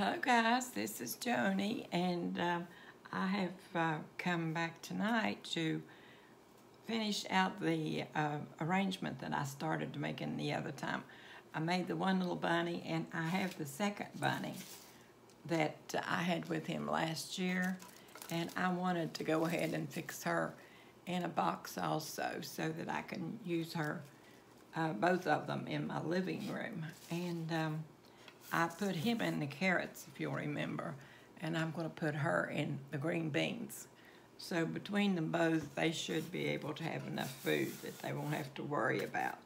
Hello guys, this is Joanie and um, I have uh, come back tonight to finish out the uh, arrangement that I started making the other time. I made the one little bunny and I have the second bunny that I had with him last year and I wanted to go ahead and fix her in a box also so that I can use her, uh, both of them in my living room. And um, I put him in the carrots, if you'll remember, and I'm going to put her in the green beans. So between them both, they should be able to have enough food that they won't have to worry about.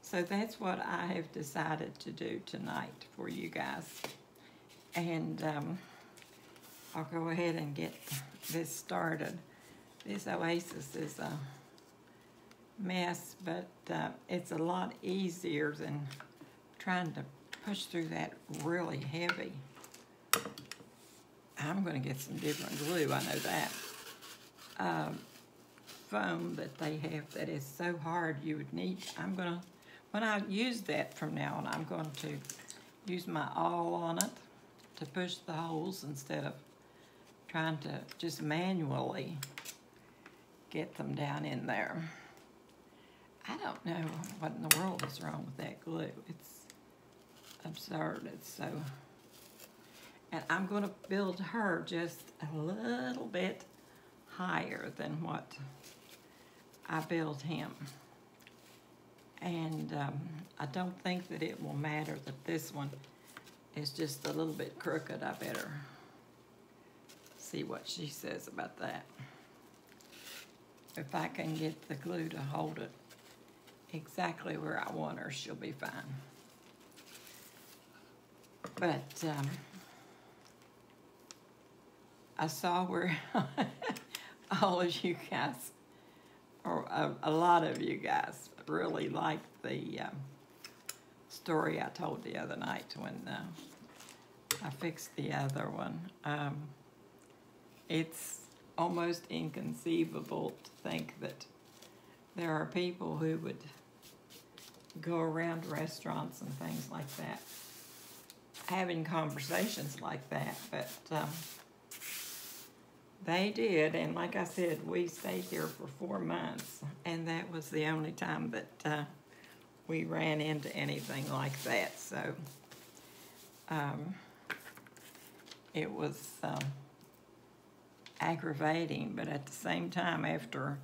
So that's what I have decided to do tonight for you guys. And um, I'll go ahead and get this started. This oasis is a mess, but uh, it's a lot easier than trying to push through that really heavy. I'm going to get some different glue, I know that. Um, foam that they have that is so hard you would need. I'm going to, when I use that from now on, I'm going to use my awl on it to push the holes instead of trying to just manually get them down in there. I don't know what in the world is wrong with that glue. It's absurd. It's so... And I'm going to build her just a little bit higher than what I built him. And um, I don't think that it will matter that this one is just a little bit crooked. I better see what she says about that. If I can get the glue to hold it exactly where I want her, she'll be fine. But um, I saw where all of you guys, or a, a, lot of you guys, really liked the um, story I told the other night when uh, I fixed the other one. Um, it's almost inconceivable to think that there are people who would go around restaurants and things like that having conversations like that, but um, they did, and like I said, we stayed here for four months, and that was the only time that uh, we ran into anything like that, so um, it was um, aggravating, but at the same time, after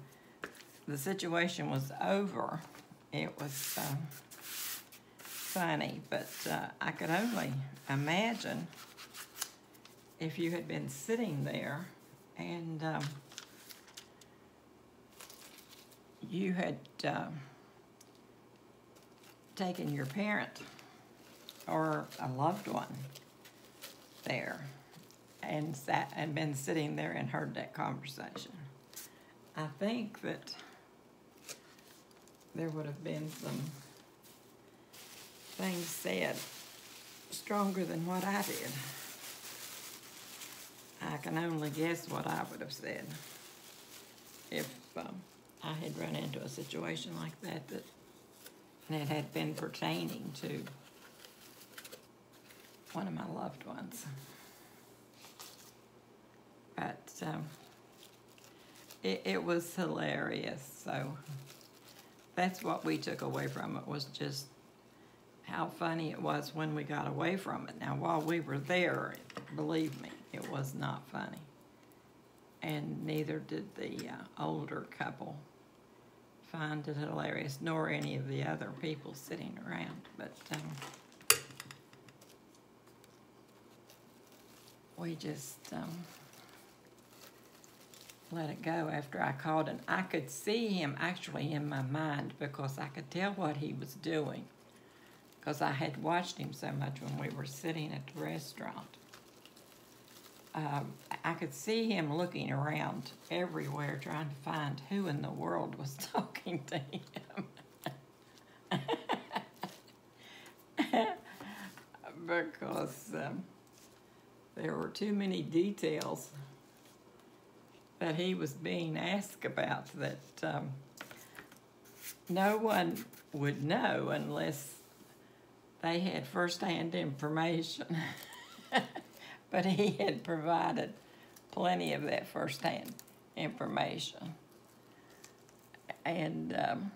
the situation was over, it was... Um, funny, but uh, I could only imagine if you had been sitting there and um, you had uh, taken your parent or a loved one there and sat and been sitting there and heard that conversation. I think that there would have been some things said stronger than what I did. I can only guess what I would have said if um, I had run into a situation like that that that had been pertaining to one of my loved ones. But um, it, it was hilarious. So that's what we took away from it was just how funny it was when we got away from it. Now, while we were there, believe me, it was not funny. And neither did the uh, older couple find it hilarious, nor any of the other people sitting around. But um, we just um, let it go after I called. And I could see him actually in my mind because I could tell what he was doing because I had watched him so much when we were sitting at the restaurant. Um, I could see him looking around everywhere trying to find who in the world was talking to him. because um, there were too many details that he was being asked about that um, no one would know unless they had firsthand information. but he had provided plenty of that firsthand information. And um,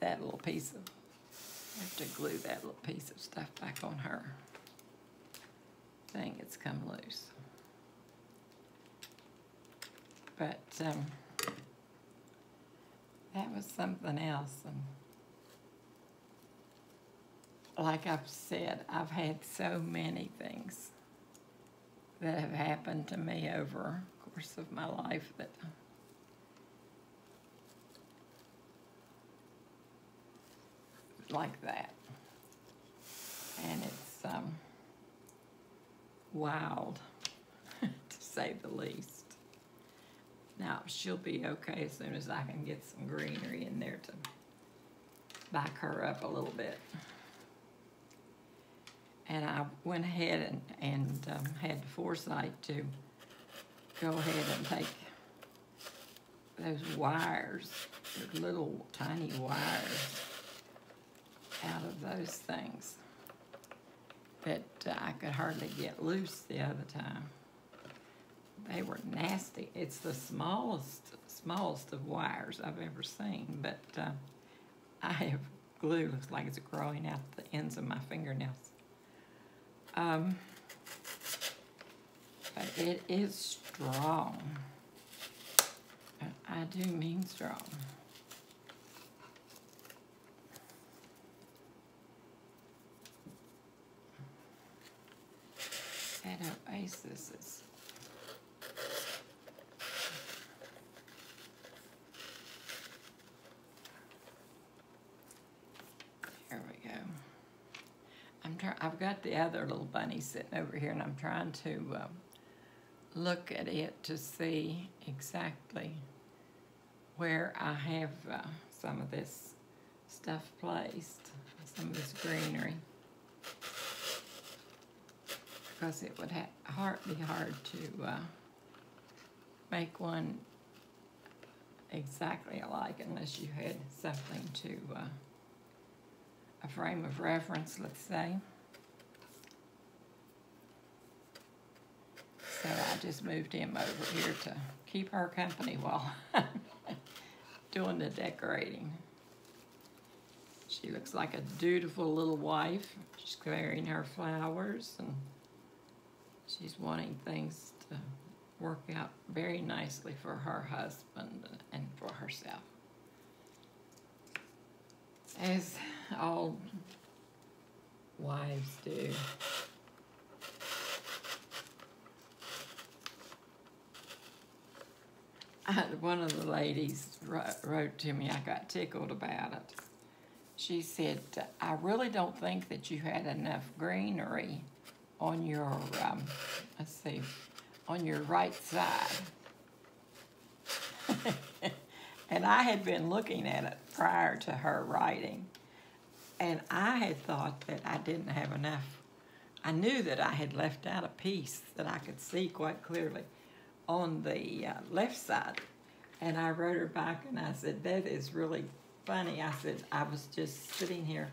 that little piece of, I have to glue that little piece of stuff back on her thing. It's come loose. But um, that was something else. And like I've said, I've had so many things that have happened to me over the course of my life that like that. And it's um, wild, to say the least. Now, she'll be okay as soon as I can get some greenery in there to back her up a little bit. And I went ahead and, and um, had the foresight to go ahead and take those wires, the little tiny wires, out of those things that uh, I could hardly get loose the other time. They were nasty. It's the smallest, smallest of wires I've ever seen, but uh, I have glue. Looks like it's growing out the ends of my fingernails. Um, but it is strong. I do mean strong. That oasis is There we go. Trying. I've got the other little bunny sitting over here, and I'm trying to um, look at it to see exactly where I have uh, some of this stuff placed, some of this greenery, because it would ha hard, be hard to uh, make one exactly alike unless you had something to uh, a frame of reference, let's say. So I just moved him over here to keep her company while I'm doing the decorating. She looks like a dutiful little wife. She's carrying her flowers and she's wanting things to work out very nicely for her husband and for herself. As all wives do. one of the ladies wrote to me, I got tickled about it. She said, I really don't think that you had enough greenery on your, um, let's see, on your right side. and I had been looking at it prior to her writing, and I had thought that I didn't have enough. I knew that I had left out a piece that I could see quite clearly on the uh, left side. And I wrote her back and I said, that is really funny. I said, I was just sitting here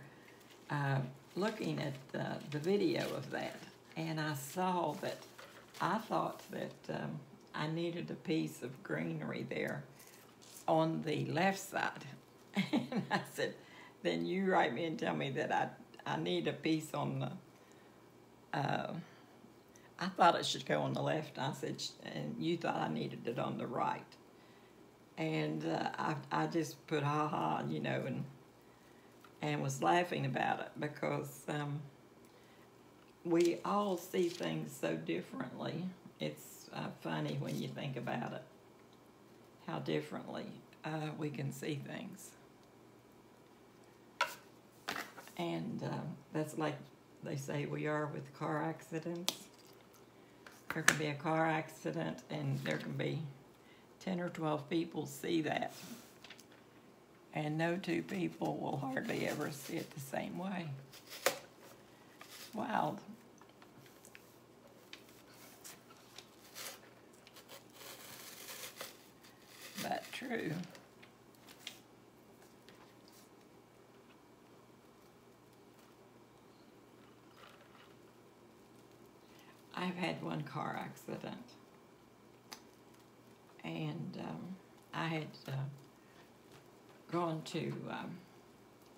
uh, looking at the video of that. And I saw that I thought that um, I needed a piece of greenery there on the left side. and I said, then you write me and tell me that I, I need a piece on the, uh, I thought it should go on the left. I said, and you thought I needed it on the right. And uh, I, I just put ha ha, you know, and and was laughing about it because um, we all see things so differently. It's uh, funny when you think about it, how differently uh, we can see things. And uh, that's like they say we are with car accidents. There can be a car accident and there can be 10 or 12 people see that. And no two people will hardly ever see it the same way. Wild. But true. I've had one car accident. And um, I had uh, gone to um,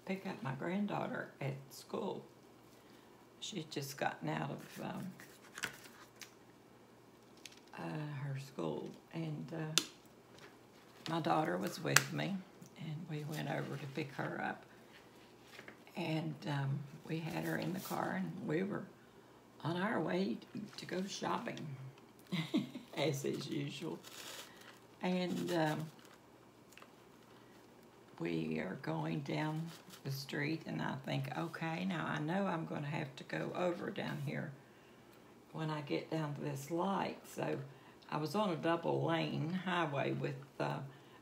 pick up my granddaughter at school. She'd just gotten out of um, uh, her school, and uh, my daughter was with me, and we went over to pick her up. And um, we had her in the car, and we were on our way to go shopping, as is usual. And um, we are going down the street, and I think, okay, now I know I'm going to have to go over down here when I get down to this light. So I was on a double lane highway with uh,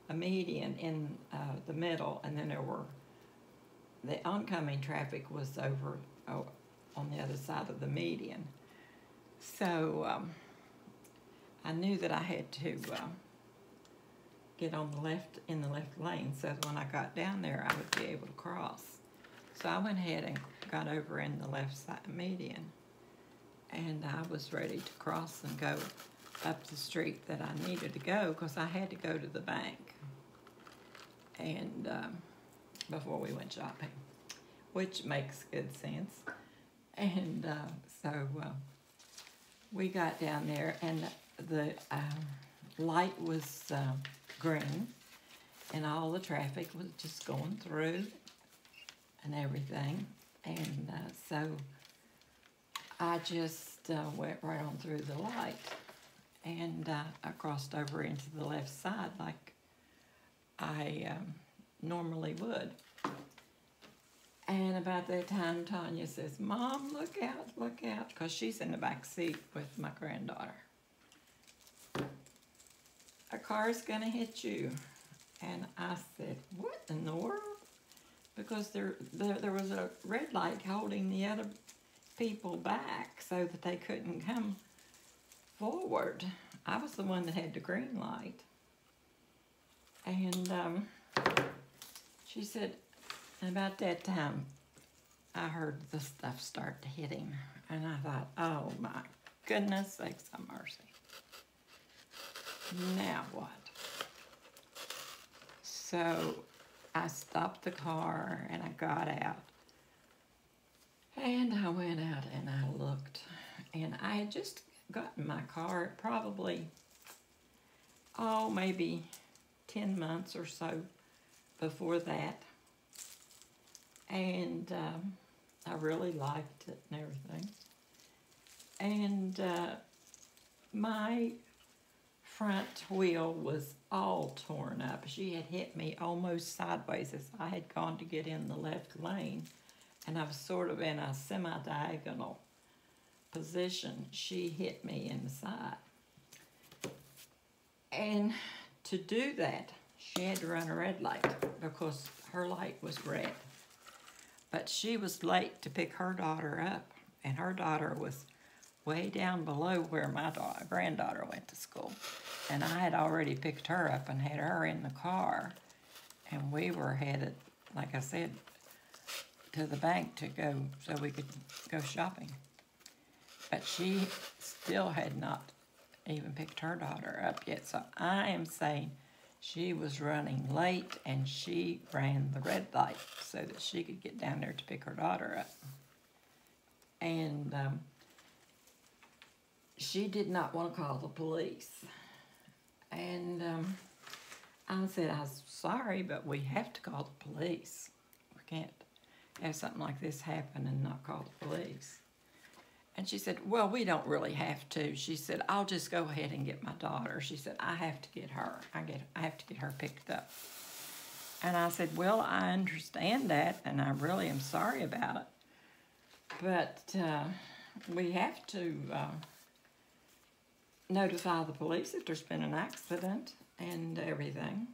a median in uh, the middle, and then there were the oncoming traffic was over oh, on the other side of the median. So um, I knew that I had to uh, get on the left in the left lane so that when I got down there I would be able to cross. So I went ahead and got over in the left side median and I was ready to cross and go up the street that I needed to go because I had to go to the bank and um, before we went shopping, which makes good sense. And uh, so uh, we got down there and the um, light was uh, green and all the traffic was just going through and everything. And uh, so I just uh, went right on through the light and uh, I crossed over into the left side like I um, normally would. And about that time, Tanya says, Mom, look out, look out, because she's in the back seat with my granddaughter. A car's going to hit you. And I said, what in the world? Because there, there, there was a red light holding the other people back so that they couldn't come forward. I was the one that had the green light. And um, she said, about that time, I heard the stuff start to hit him. And I thought, oh my goodness sakes of mercy. Now what? So I stopped the car and I got out. And I went out and I looked. And I had just gotten my car probably, oh, maybe 10 months or so before that. And um, I really liked it and everything. And uh, my front wheel was all torn up. She had hit me almost sideways as I had gone to get in the left lane. And I was sort of in a semi-diagonal position. She hit me in the side. And to do that, she had to run a red light because her light was red. But she was late to pick her daughter up, and her daughter was way down below where my daughter, granddaughter went to school. And I had already picked her up and had her in the car, and we were headed, like I said, to the bank to go so we could go shopping. But she still had not even picked her daughter up yet. So I am saying she was running late and she ran the red light so that she could get down there to pick her daughter up. And um, she did not want to call the police. And um, I said, I'm sorry, but we have to call the police. We can't have something like this happen and not call the police. And she said, well, we don't really have to. She said, I'll just go ahead and get my daughter. She said, I have to get her. I get, I have to get her picked up. And I said, well, I understand that, and I really am sorry about it. But uh, we have to uh, notify the police if there's been an accident and everything.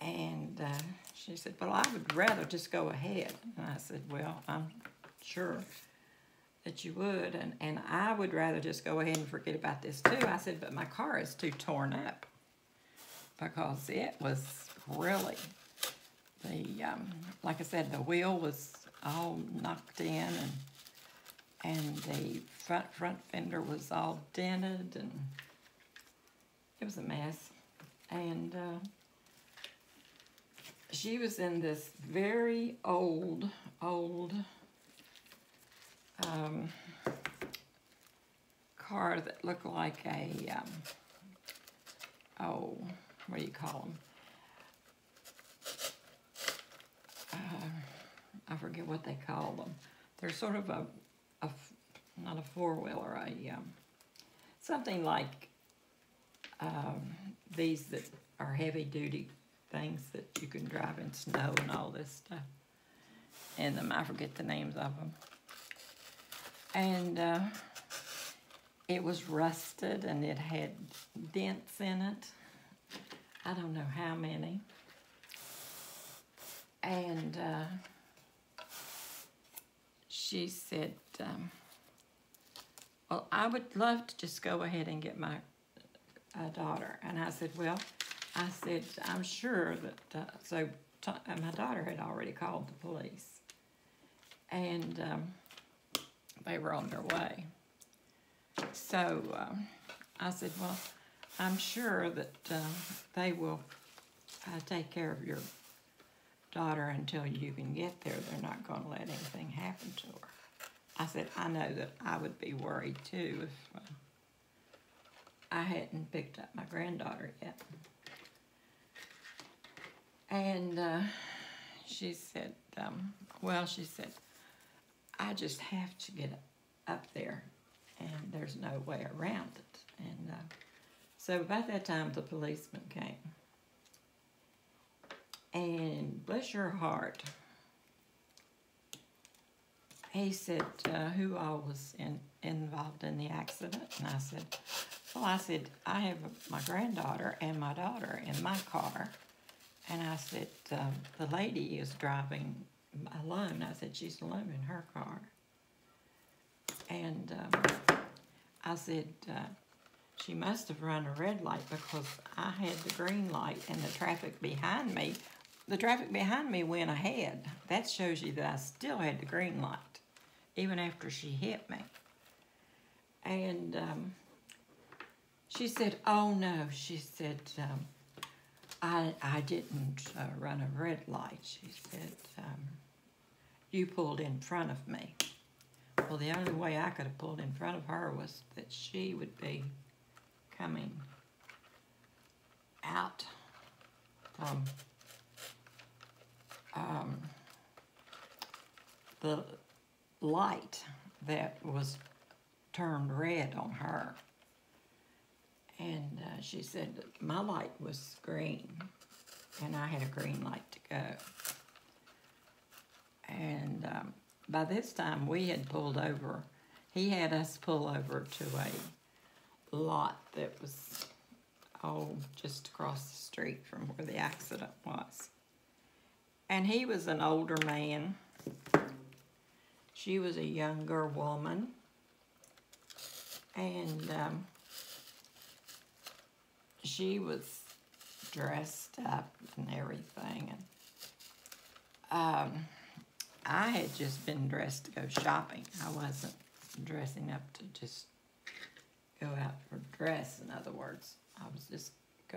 And uh, she said, well, I would rather just go ahead. And I said, well, I'm sure that you would. And, and I would rather just go ahead and forget about this too. I said, but my car is too torn up because it was really, the um, like I said, the wheel was all knocked in and and the front front fender was all dented and it was a mess. And uh, she was in this very old, old um, car that looked like a, um, oh, what do you call them? Uh, I forget what they call them. They're sort of a, a not a four-wheeler, a, um, something like um, these that are heavy-duty things that you can drive in snow and all this stuff. And I forget the names of them. And uh, it was rusted and it had dents in it. I don't know how many. And uh, she said, um, well, I would love to just go ahead and get my uh, daughter. And I said, well, I said, I'm sure that, uh, so uh, my daughter had already called the police. And um, they were on their way. So um, I said, well, I'm sure that um, they will uh, take care of your daughter until you can get there. They're not going to let anything happen to her. I said, I know that I would be worried too if uh, I hadn't picked up my granddaughter yet. And uh, she said, um, well, she said, I just have to get up there and there's no way around it. And uh, so about that time, the policeman came. And bless your heart, he said, uh, who all was in, involved in the accident? And I said, well, I said, I have my granddaughter and my daughter in my car. And I said, um, the lady is driving alone. I said, she's alone in her car. And um, I said, uh, she must have run a red light because I had the green light and the traffic behind me. The traffic behind me went ahead. That shows you that I still had the green light, even after she hit me. And um, she said, oh no, she said, um, I, I didn't uh, run a red light. She said, um, you pulled in front of me. Well, the only way I could have pulled in front of her was that she would be coming out from um, the light that was turned red on her. And uh, she said, my light was green, and I had a green light to go. And um, by this time, we had pulled over. He had us pull over to a lot that was, oh, just across the street from where the accident was. And he was an older man. She was a younger woman. And um, she was dressed up and everything. And um, I had just been dressed to go shopping. I wasn't dressing up to just go out for dress, in other words. I was just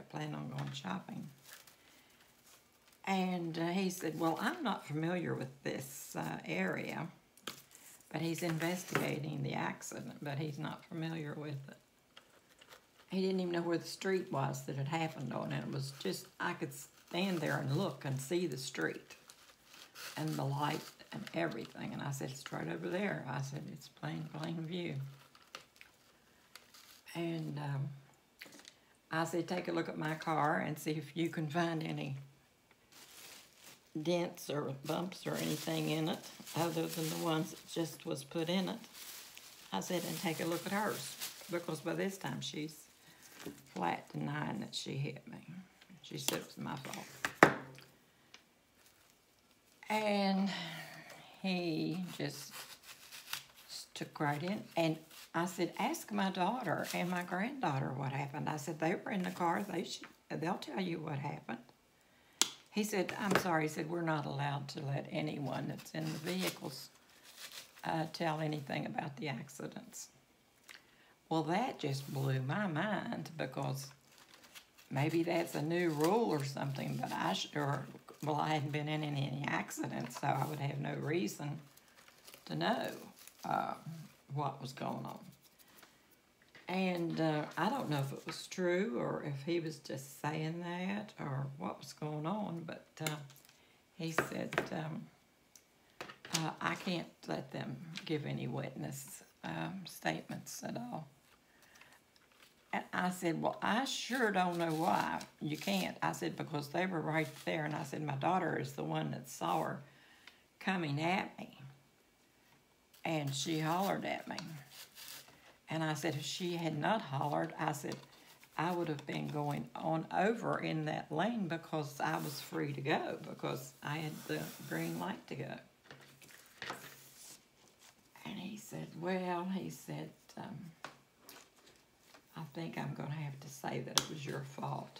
planning on going shopping. And uh, he said, well, I'm not familiar with this uh, area, but he's investigating the accident, but he's not familiar with it he didn't even know where the street was that had happened on. And it was just, I could stand there and look and see the street and the light and everything. And I said, it's right over there. I said, it's plain, plain view. And um, I said, take a look at my car and see if you can find any dents or bumps or anything in it other than the ones that just was put in it. I said, and take a look at hers because by this time she's flat denying that she hit me. She said it was my fault. And he just took right in. And I said, ask my daughter and my granddaughter what happened. I said, they were in the car. They should, they'll tell you what happened. He said, I'm sorry. He said, we're not allowed to let anyone that's in the vehicles uh, tell anything about the accidents. Well, that just blew my mind because maybe that's a new rule or something, but I sure, well, I hadn't been in any accidents, so I would have no reason to know uh, what was going on. And uh, I don't know if it was true or if he was just saying that or what was going on, but uh, he said, um, uh, I can't let them give any witness um, statements at all. And I said, Well, I sure don't know why you can't. I said, Because they were right there. And I said, My daughter is the one that saw her coming at me. And she hollered at me. And I said, If she had not hollered, I said, I would have been going on over in that lane because I was free to go because I had the green light to go. And he said, Well, he said, um, I think I'm going to have to say that it was your fault.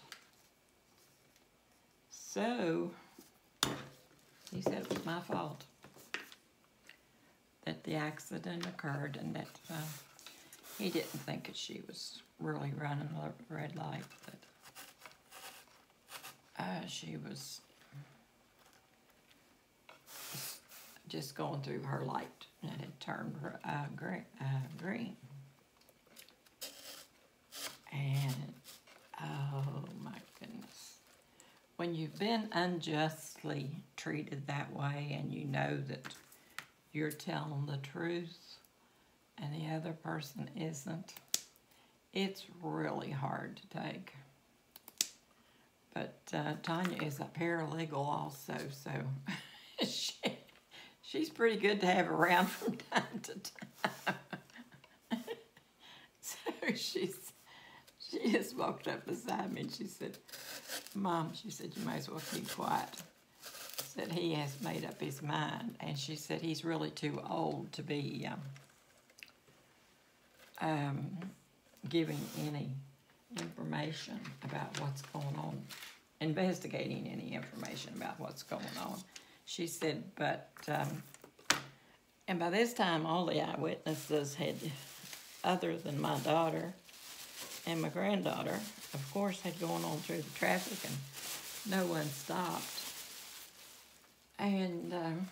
So, he said it was my fault that the accident occurred and that uh, he didn't think that she was really running a red light, but uh, she was just going through her light and it turned uh, green, uh, green. And oh my goodness. When you've been unjustly treated that way and you know that you're telling the truth and the other person isn't, it's really hard to take. But uh, Tanya is a paralegal also, so she, she's pretty good to have around from time to time. so she's she just walked up beside me and she said, Mom, she said, you might as well keep quiet. Said he has made up his mind. And she said he's really too old to be um, um, giving any information about what's going on, investigating any information about what's going on. She said, but, um, and by this time, all the eyewitnesses had, other than my daughter, and my granddaughter, of course, had gone on through the traffic and no one stopped. And um,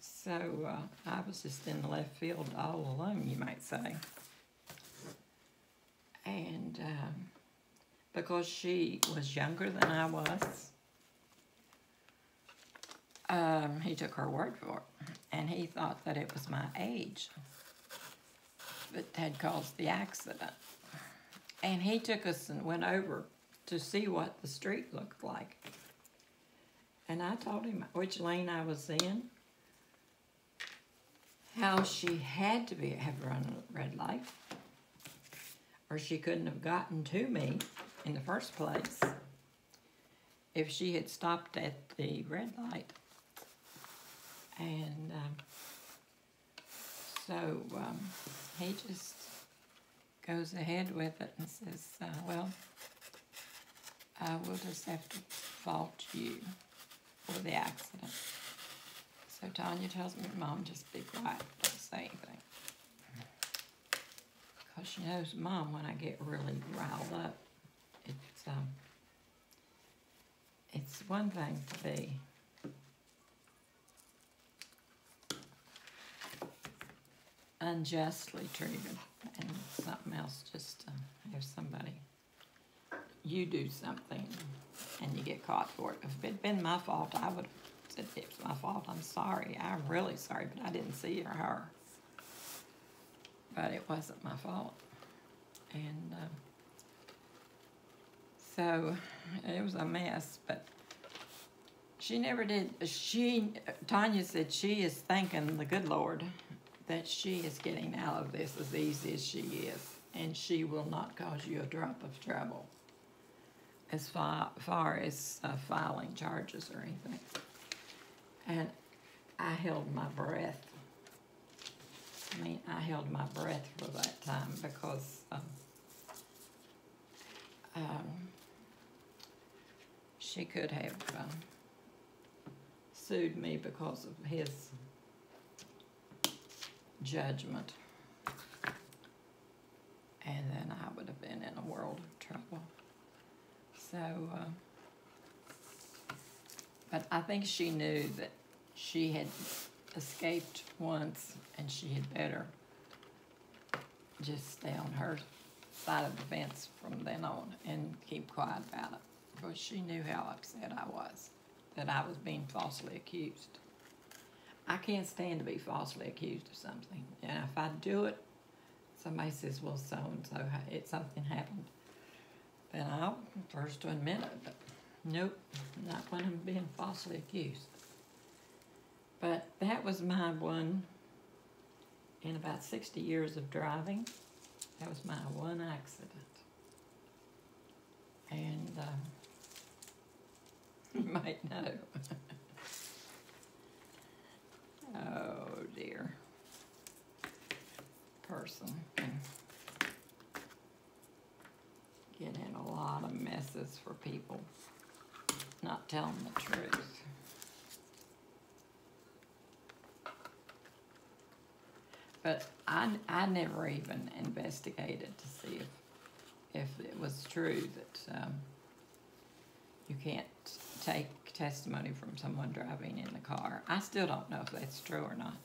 so uh, I was just in the left field all alone, you might say. And um, because she was younger than I was, um, he took her word for it. And he thought that it was my age that had caused the accident. And he took us and went over to see what the street looked like. And I told him which lane I was in, how she had to be have run a red light, or she couldn't have gotten to me in the first place if she had stopped at the red light. And um, so um, he just goes ahead with it and says, uh, well, I will just have to fault you for the accident. So Tanya tells me, Mom, just be quiet, don't say anything. Because she knows Mom, when I get really riled up, it's, um, it's one thing to be unjustly treated and something else just to have somebody you do something and you get caught for it. If it had been my fault, I would have said it's my fault. I'm sorry. I'm really sorry, but I didn't see or her. But it wasn't my fault. And uh, so it was a mess, but she never did. She, Tanya said she is thanking the good Lord that she is getting out of this as easy as she is, and she will not cause you a drop of trouble as far, far as uh, filing charges or anything. And I held my breath. I mean, I held my breath for that time because um, um, she could have um, sued me because of his judgment. And then I would have been in a world of trouble. So, uh, but I think she knew that she had escaped once and she had better just stay on her side of the fence from then on and keep quiet about it. Because she knew how upset I was that I was being falsely accused. I can't stand to be falsely accused of something. And if I do it, somebody says, well, so and so, it something happened. Then I'll first to admit it, but nope, not when I'm being falsely accused. But that was my one in about 60 years of driving. That was my one accident. And um, you might know. oh dear. Person can get in a lot of messes for people not telling the truth. But I, I never even investigated to see if, if it was true that um, you can't take testimony from someone driving in the car. I still don't know if that's true or not.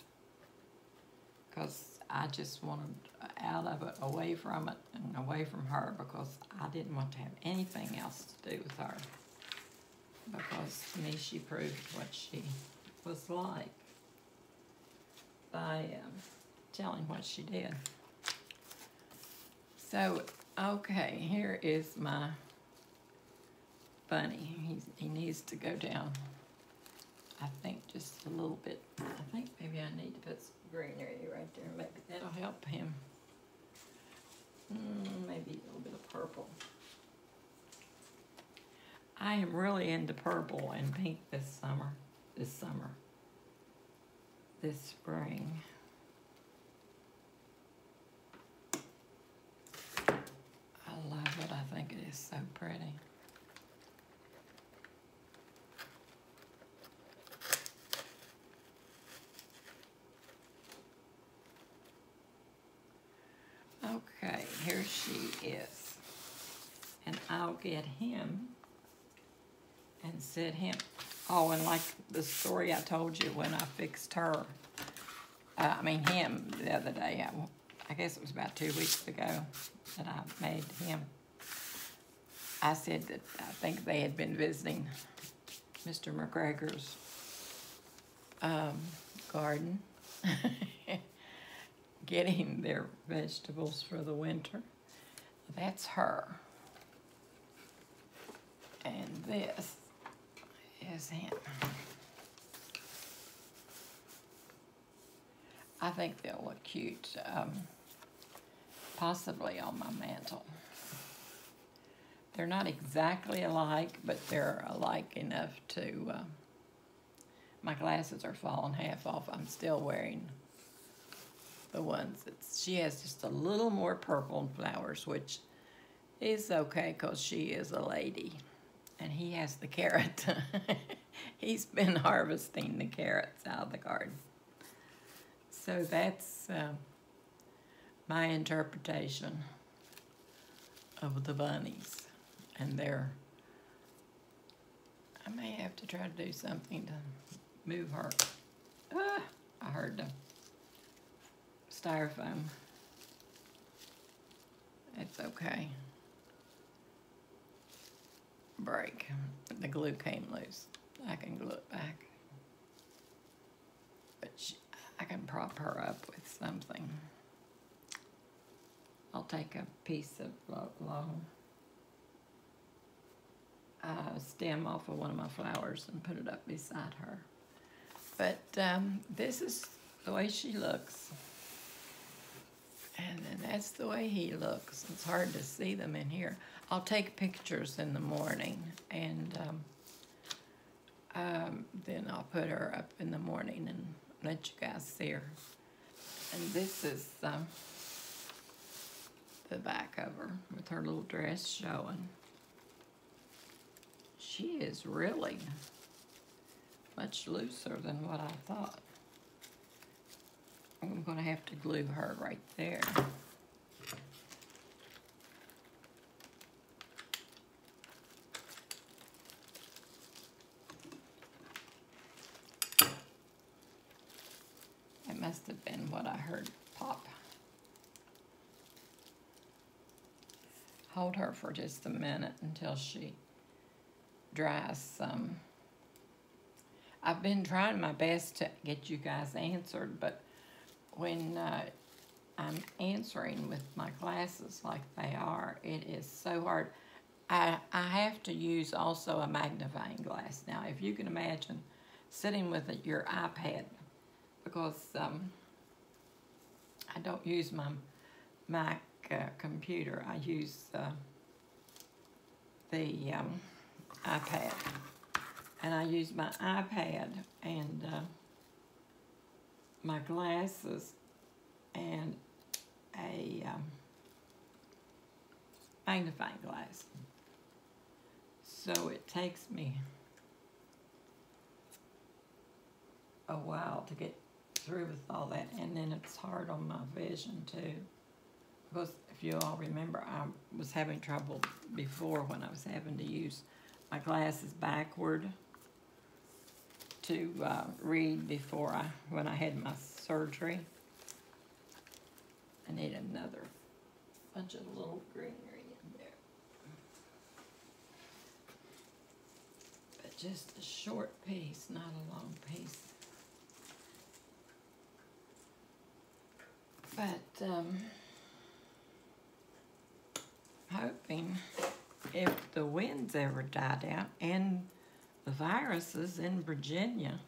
Because I just wanted out of it, away from it, and away from her because I didn't want to have anything else to do with her. Because to me, she proved what she was like by um, telling what she did. So, okay, here is my bunny. He's, he needs to go down, I think, just a little bit. I think maybe I need to put some greenery right there. Maybe that'll help him. Mm, maybe a little bit of purple. I am really into purple and pink this summer. This summer. This spring. I love it. I think it is so pretty. Okay, here she is. And I'll get him and set him. Oh, and like the story I told you when I fixed her, uh, I mean him the other day, I, I guess it was about two weeks ago that I made him. I said that I think they had been visiting Mr. McGregor's um, garden, getting their vegetables for the winter. That's her. And this is him. I think they'll look cute, um, possibly on my mantle. They're not exactly alike, but they're alike enough to. Uh, my glasses are falling half off. I'm still wearing the ones that she has just a little more purple flowers, which is okay because she is a lady and he has the carrot. He's been harvesting the carrots out of the garden. So that's uh, my interpretation of the bunnies and their. I may have to try to do something to move her. Ah, I heard the styrofoam. It's okay break. The glue came loose. I can glue it back. But she, I can prop her up with something. I'll take a piece of long uh, stem off of one of my flowers and put it up beside her. But um, this is the way she looks. And then that's the way he looks. It's hard to see them in here. I'll take pictures in the morning and um, um, then I'll put her up in the morning and let you guys see her. And this is um, the back of her with her little dress showing. She is really much looser than what I thought. I'm gonna have to glue her right there. It must have been what I heard pop. Hold her for just a minute until she dries some. I've been trying my best to get you guys answered, but when uh, I'm answering with my glasses like they are, it is so hard. I, I have to use also a magnifying glass. Now, if you can imagine sitting with your iPad, because um, I don't use my Mac uh, computer, I use uh, the um, iPad. And I use my iPad and uh, my glasses and a um, magnifying glass. So it takes me a while to get through with all that. And then it's hard on my vision too. Because if you all remember, I was having trouble before when I was having to use my glasses backward to uh, read before I, when I had my surgery. I need another bunch of little greenery in there. But just a short piece, not a long piece. But um, hoping if the winds ever died out and the viruses in Virginia,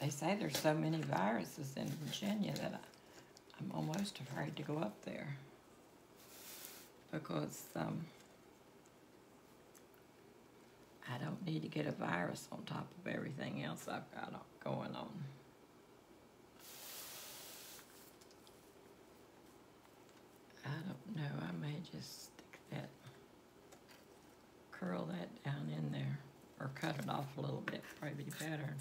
they say there's so many viruses in Virginia that I, I'm almost afraid to go up there because um, I don't need to get a virus on top of everything else I've got going on. I don't know, I may just stick that, curl that down in there, or cut it off a little bit, probably be better.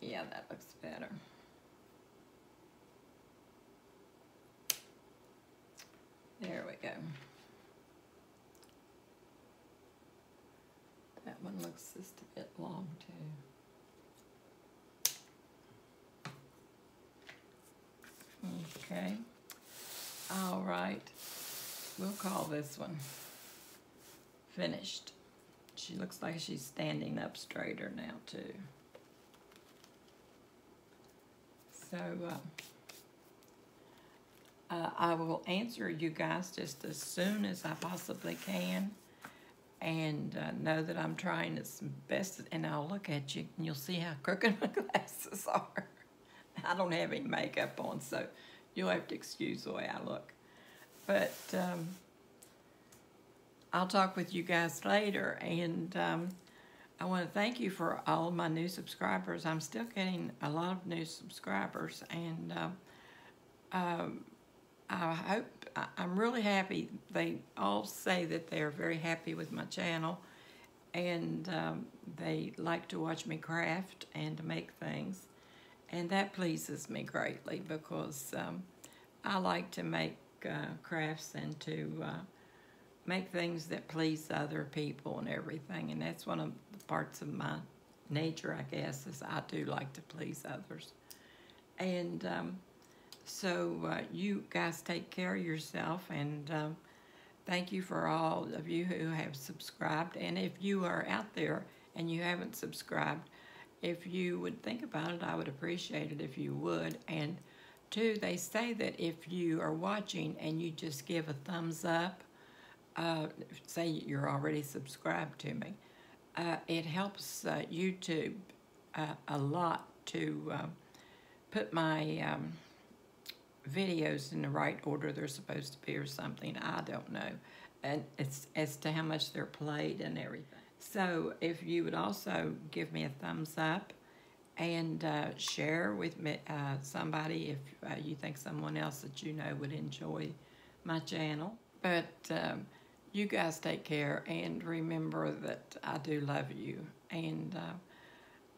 Yeah, that looks better. There we go. That one looks just a bit long too. Okay. All right. We'll call this one finished. She looks like she's standing up straighter now too. So uh, uh, I will answer you guys just as soon as I possibly can and uh, know that I'm trying its best and I'll look at you and you'll see how crooked my glasses are. I don't have any makeup on, so you'll have to excuse the way I look. But um, I'll talk with you guys later, and um, I want to thank you for all my new subscribers. I'm still getting a lot of new subscribers, and uh, um, I hope I'm really happy. They all say that they're very happy with my channel, and um, they like to watch me craft and to make things. And that pleases me greatly because um, I like to make uh, crafts and to uh, make things that please other people and everything. And that's one of the parts of my nature, I guess, is I do like to please others. And um, so uh, you guys take care of yourself and um, thank you for all of you who have subscribed. And if you are out there and you haven't subscribed, if you would think about it, I would appreciate it if you would. And two, they say that if you are watching and you just give a thumbs up, uh, say you're already subscribed to me, uh, it helps uh, YouTube uh, a lot to um, put my um, videos in the right order they're supposed to be or something. I don't know. And it's as to how much they're played and everything. So if you would also give me a thumbs up and uh, share with me, uh, somebody if uh, you think someone else that you know would enjoy my channel. But um, you guys take care and remember that I do love you. And, uh,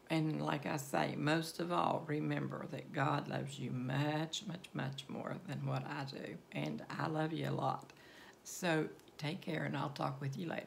and like I say, most of all, remember that God loves you much, much, much more than what I do. And I love you a lot. So take care, and I'll talk with you later.